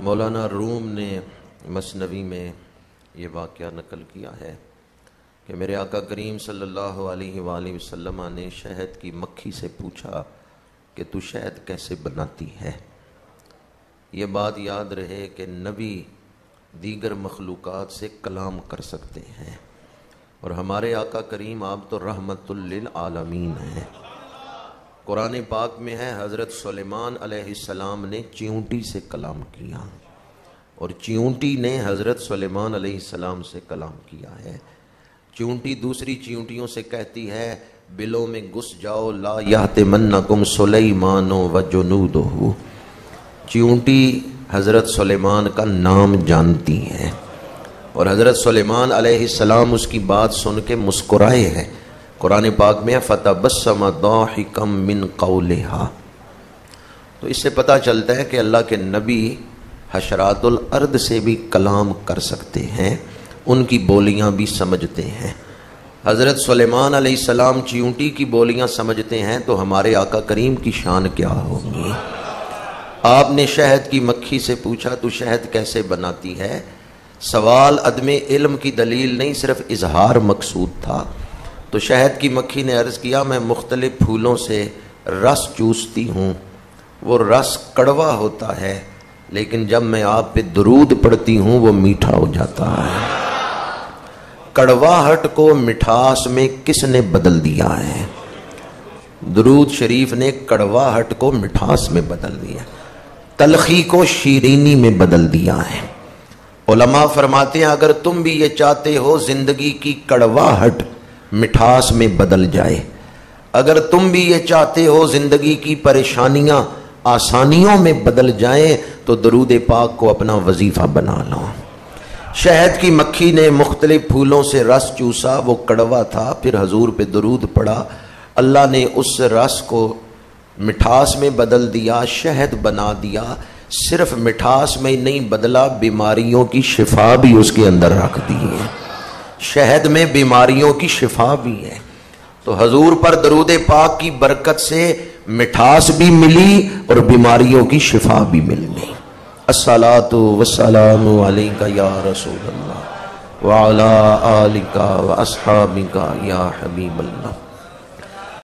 मौलाना room ने मसनवी में ये वाक़ नकल किया है कि मेरे आका करीम सल्लल्लाहु अलैहि वसल्लम ने शहद की मक्खी से पूछा कि तू शहद कैसे बनाती है? ये बात याद रहे कि नबी दीगर मखलूक से कलाम कर सकते हैं। और हमारे आका करीम आप तो रहमतुल्लिल आलमीन हैं। कुरान पाक में है, हज़रत सलेमान अलैहिस्सलाम ने चिऊंटी से कलाम किया और चिऊंटी ने हज़रत सलेमान अलैहिस्सलाम से कलाम किया है। चिऊंटी दूसरी चिऊंटियों से कहती है, बिलों में घुस जाओ, ला याते मन्ना कुम सुलेमानो व जुनूद चिऊंटी हज़रत सलेमान का नाम जानती हैं और हज़रत सलेमान अलैहिस्सलाम उसकी बात सुन के मुस्कुराए हैं। कुरान पाक में फ़तबसम मिन कौलहा। तो इससे पता चलता है कि अल्लाह के नबी हशरातुल अर्द से भी कलाम कर सकते हैं, उनकी बोलियाँ भी समझते हैं। हज़रत सलेमान सलाम चियूटी की बोलियाँ समझते हैं तो हमारे आका करीम की शान क्या होगी? आपने शहद की मक्खी से पूछा तो शहद कैसे बनाती है? सवाल अदम इल्म की दलील नहीं, सिर्फ़ इजहार मकसूद था। तो शहद की मक्खी ने अर्ज़ किया, मैं मुख्तलिफ़ फूलों से रस चूसती हूँ। वो रस कड़वा होता है, लेकिन जब मैं आप पे दरूद पढ़ती हूँ, वो मीठा हो जाता है। कड़वाहट को मिठास में किसने बदल दिया है? दरूद शरीफ ने कड़वाहट को मिठास में बदल दिया। तलखी को शीरीनी में बदल दिया है। उलमा फरमाते हैं, अगर तुम भी ये चाहते हो, ज़िंदगी की कड़वाहट मिठास में बदल जाए। अगर तुम भी ये चाहते हो ज़िंदगी की परेशानियाँ आसानियों में बदल जाए तो दरूद पाक को अपना वजीफा बना लो। शहद की मक्खी ने मुख्तलिफ़ फूलों से रस चूसा, वो कड़वा था, फिर हजूर पे दरूद पड़ा। अल्लाह ने उस रस को मिठास में बदल दिया, शहद बना दिया। सिर्फ़ मिठास में नहीं, बदला, बीमारियों की शिफा भी उसके अंदर रख दी है। शहद में बीमारियों की शिफा भी है। तो हजूर पर दरूद पाक की बरकत से मिठास भी मिली और बीमारियों की शिफा भी मिल गई असला तो वसलाम का या रसूल वाला आलिका व या हबीब अल्लाह